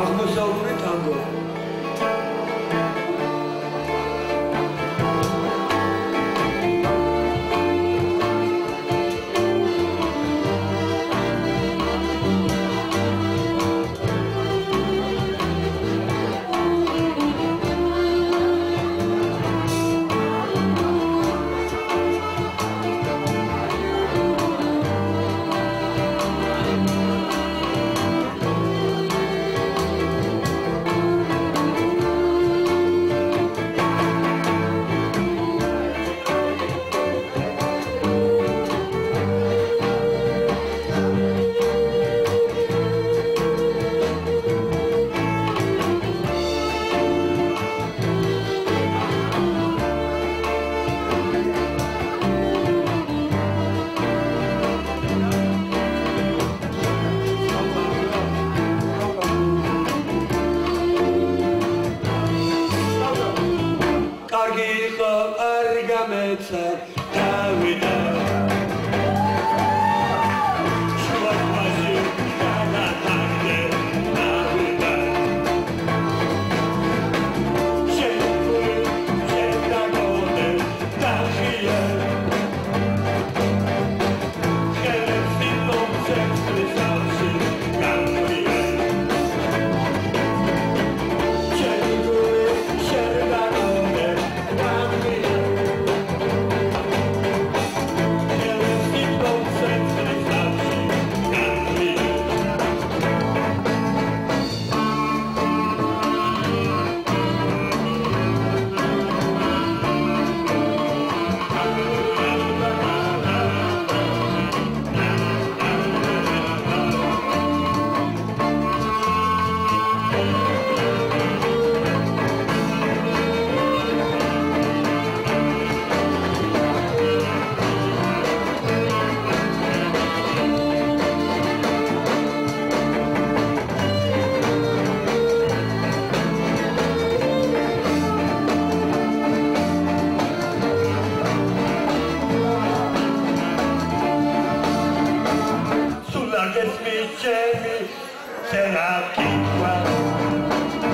tango sobre tango. lights are carried gesmi till I keep well.